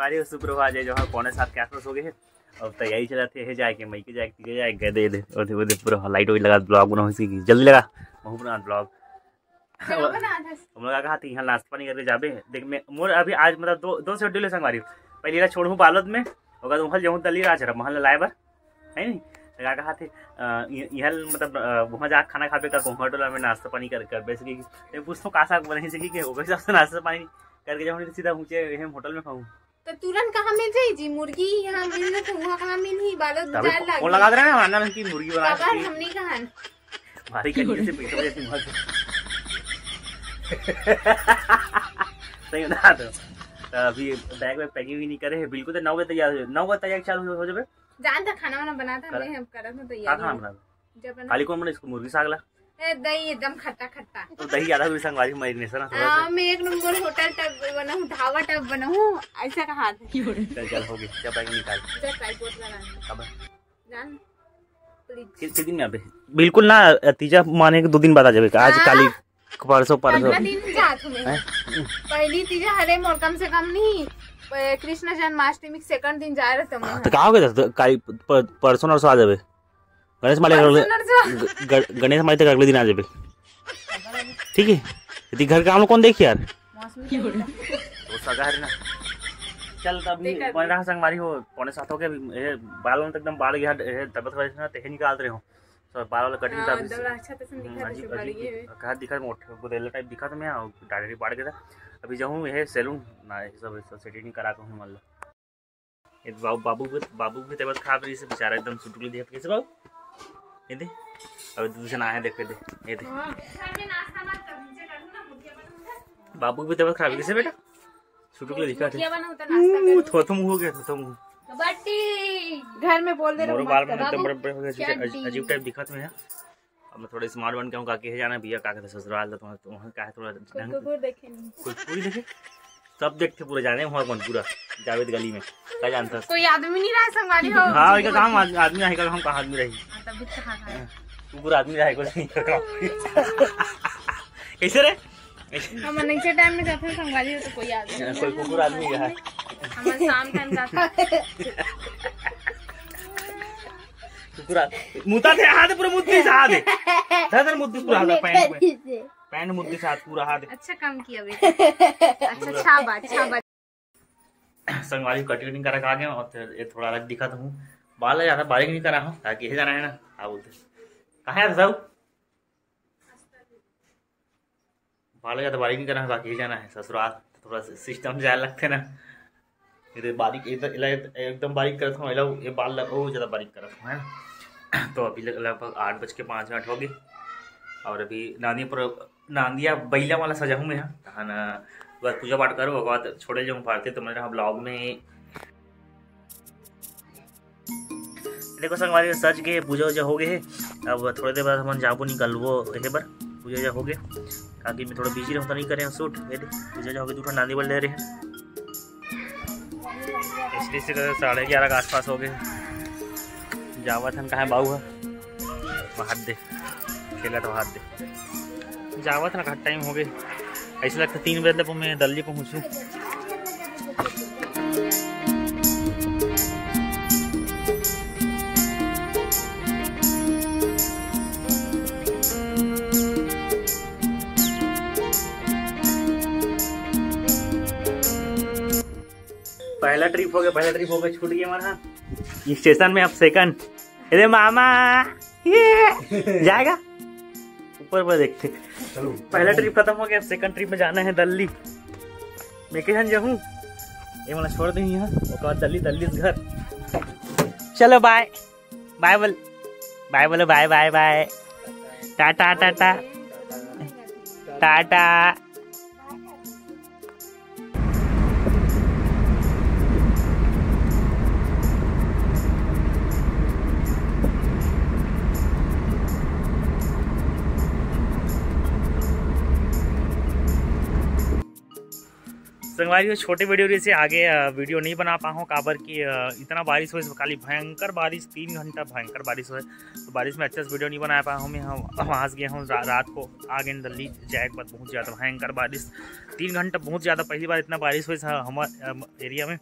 हमारे सुप्रभात है जो है पौने सात के आसपास हो गए हैं। अब तैयारी चला थे है जाए के मई के जाए तीजे जाए गए दे दे। और वो पूरा लाइट वाइट लगा ब्लॉग बना इसकी जल्दी लगा। महू बना ब्लॉग हम लोग कहा थी यहाँ नाश्ता पानी करके जाबे। देख मैं मोर अभी आज मतलब दो दो शेड्यूल है संगवारी पहले इला छोड़ू बालद में ओकर वहाँ जाऊँ दली राज महल लाए बर। है नहीं? लगा कहा थे यहाँ मतलब वहाँ जा खाना खाबे का होटल में नाश्ता पानी कर कर बेस की पूछता हूँ कासा बने से कि ओकर हिसाब से नाश्ता पानी करके जाऊँ सीधा ऊँचे होटल में खाऊँ। तो तुरंत कहाँ मिल जाई जी? मुर्गी यहाँ मिल तो वहाँ कहाँ मिल ही तभी बाज़ार लागी फ़ोन लगा दे रहे हैं की मुर्गी बना बाबा हमने कहा भारी कहीं से पैसा बजे सिंह सही बता दो। तो अभी बैग वैग पैकिंग भी नहीं करे हैं। बिल्कुल तो नौ बजे तैयार हो नौ बजे तैयार चालू हो- जाए जान था खाना वाना बनाता कर- मैं हम करत हूँ का खाना तैयारी बना खाली कौन बना? इसको मुर्गी सागला दही एकदम खट्टा खट्टा तो दही संगवारी मैरिनेशन है थोड़ा हाँ मैं एक नंबर होटल टब बनाऊँ ढाबा टब बनाऊँ ऐसा कहा था चल चल हो गया क्या पैकिंग निकाल। जब कब जान प्लीज़ किस किस दिन में अबे बिल्कुल ना तीजा माने के दो दिन बाद आ जाए आज हाँ। काली परसों परसों। दिन जात हूँ? मैं पहली तीजा हरे मोर कम से कम नहीं। प- कृष्ण जन्माष्टमी के सेकंड दिन जा रहे थे तो कहा हो गया? था काली पर- परसों नरसों आ जाए गणेश माले गणेश माले तक अगले दिन आ जाए ठीक है? यदि घर का हम लोग कौन देखिए यार? तो सगा है ना। चल तब देख अभी। बन रहा संगवारी हो पौने सात हो गए अभी ये में तो एकदम बाल गया तबियत खराब है ना तेहे निकाल रहे हो। तो बाल वाला कटिंग हाँ, तब दौड़ा अच्छा तो दिखा तो है। दिखा मोटे गुदेला टाइप दिखा था मैं और पाड़ के था। अभी जाऊँ ये सैलून ना सब सेटिंग करा के हूँ मान लो। बाबू बाबू भी तबियत खराब रही से बेचारा एकदम सुटुली दिखा कैसे बाबू ये दे। अभी दूसरे ना है देखे दे। ये दे। हाँ। बाबू की तबियत खराब कैसे बेटा? सुटुली दिखा थे तो मुँह हो गया था मुँह। बट्टी घर में बोल दे रहा हूँ बाल। बड़े बड़े हो गए अजीब- टाइप दिखा तुम्हें अब मैं थोड़ा स्मार्ट बन के हूँ काके है जाना भैया काके तो ससुराल तो वहाँ का है थोड़ा ढंग देखे कुछ पूरी देखे। सब देखते पूरे जाने वहाँ कौन पूरा? जावेद गली में। क्या जानता कोई आदमी नहीं रहा संगवारी हो? हाँ वही का काम आदमी रहेगा हम कहाँ आदमी रही? हाँ, तू पूरा आदमी रहेगा कैसे रे हम नीचे टाइम में जाते हैं संगवारी हो तो कोई आदमी कोई कुकुर आदमी है। हम शाम टाइम जाते आदमी मुता थे हाथ पूरा मुद्दी से हाथ है दादर मुद्दी पूरा हाथ पैंट में पैंट मुद्दी से हाथ पूरा हाथ। अच्छा काम किया बेटा। अच्छा शाबाश शाबाश संगवारी कटिंग कटिंग करा के आ गए और फिर ये थोड़ा अलग दिखा हूँ। बाल ज़्यादा बारीक नहीं करा हूँ ताकि ये जाना है ना हाँ बोलते कहाँ है सब बाल ज़्यादा बारीक नहीं करा है बाकी ये जाना है। ससुराल थोड़ा सिस्टम जाए लगते ना। ये बारीक इधर एकदम बारीक करता हूँ इला ये बाल लग- वो ज़्यादा बारीक करता हूँ है ना। तो अभी लगभग आठ बज के पाँच मिनट हो गए और अभी नानी पर नांदिया बैला वाला सजा हूँ मैं यहाँ। तहन बाद पूजा पाठ करो ओकर बाद छोड़े जाऊँ पारते तो मैं रहा ब्लॉग में देखो संगवारी सच के पूजा वूजा हो गए है। अब थोड़ी देर बाद हम जाबो निकलबो एहे बर पूजा वूजा हो गए। ताकि मैं थोड़ा बिज़ी रहूँ तो नहीं करें सूट ये पूजा वूजा हो गए दूठा नांदी ले रहे हैं। इसलिए से साढ़े ग्यारह के आसपास हो गए। जावा थन कहाँ बाऊ है? वो हाथ दे खेला तो हाथ दे जावा था घट टाइम हो गए। ऐसा लगता तीन बजे तक मैं दिल्ली पहुँचूँ। पहला ट्रिप हो गया, पहला ट्रिप हो गया, छूट गया हमारा। स्टेशन में अब सेकंड अरे मामा, ये जाएगा? ऊपर पर देखते। पहला ट्रिप खत्म हो गया सेकंड ट्रिप में जाना है दिल्ली। मैं कहन जाऊँ ये वाला छोड़ दी यहाँ। ओकर बाद दिल्ली दिल्ली घर। चलो बाय बाय बोल। बाय बोलो bye bye bye tata tata. Tata. संगवारी छोटे वीडियो से आगे वीडियो नहीं बना पाऊँ काबर की इतना बारिश हो खाली भयंकर बारिश तीन घंटा भयंकर बारिश हो तो बारिश में अच्छे से वीडियो नहीं बना पाया हूँ मैं वहाँ गया हूँ रा, रात को आगे दिल्ली जाए के बाद बहुत ज़्यादा भयंकर बारिश तीन घंटा बहुत ज़्यादा पहली बार इतना बारिश हुई हमारे एरिया में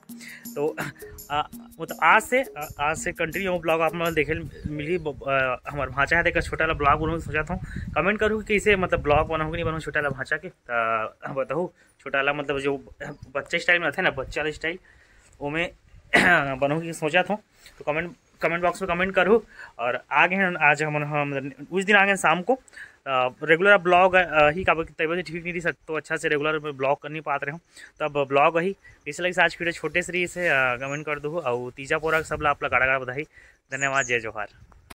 तो मतलब आज से आज से कंटिन्यू ब्लॉग आप मतलब देखे मिली हमारे भाषा है देखा छोटा ब्लॉग बनाऊँ सोचा था कमेंट करूँ कि इसे मतलब ब्लॉग बनाऊँ कि नहीं बनाऊँ छोटा भाषा के तो बताऊँ छोटा वाला मतलब जो बच्चे स्टाइल में थे ना, बच्चे वाला स्टाइल, वो मैं बनूँ की सोचा था। तो कमेंट कमेंट बॉक्स में कमेंट करूँ। और आगे हैं, आज हम हम, उस दिन आगे शाम को। रेगुलर ब्लॉग ही का तबियत ठीक नहीं सकते तो अच्छा से रेगुलर ब्लॉग कर नहीं पा रहे तो अब ब्लॉग ही इसलिए आज वीडियो छोटे से से कमेंट कर दो। और तीजा पोरा सब ला आप गाड़ा बधाई। धन्यवाद, जय जोहार।